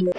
you